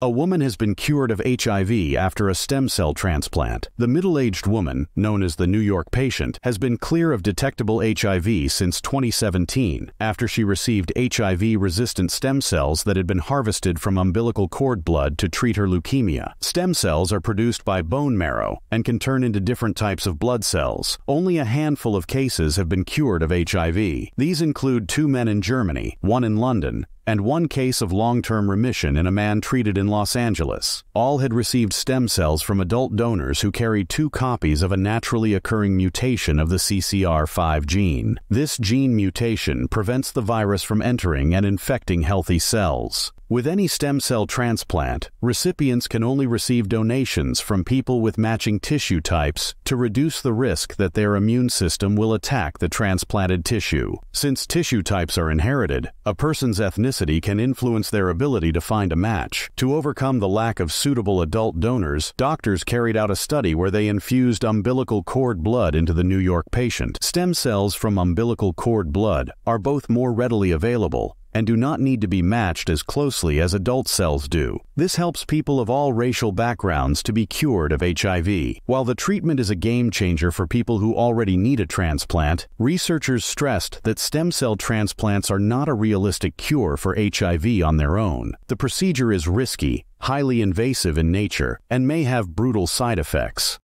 A woman has been cured of HIV after a stem cell transplant. The middle-aged woman, known as the New York patient, has been clear of detectable HIV since 2017 after she received HIV-resistant stem cells that had been harvested from umbilical cord blood to treat her leukemia. Stem cells are produced by bone marrow and can turn into different types of blood cells. Only a handful of cases have been cured of HIV. These include two men in Germany, one in London, and one case of long-term remission in a man treated in Los Angeles. All had received stem cells from adult donors who carried two copies of a naturally occurring mutation of the CCR5 gene. This gene mutation prevents the virus from entering and infecting healthy cells. With any stem cell transplant, recipients can only receive donations from people with matching tissue types to reduce the risk that their immune system will attack the transplanted tissue. Since tissue types are inherited, a person's ethnicity can influence their ability to find a match. To overcome the lack of suitable adult donors, doctors carried out a study where they infused umbilical cord blood into the New York patient. Stem cells from umbilical cord blood are both more readily available and do not need to be matched as closely as adult cells do. This helps people of all racial backgrounds to be cured of HIV. While the treatment is a game changer for people who already need a transplant, researchers stressed that stem cell transplants are not a realistic cure for HIV on their own. The procedure is risky, highly invasive in nature, and may have brutal side effects.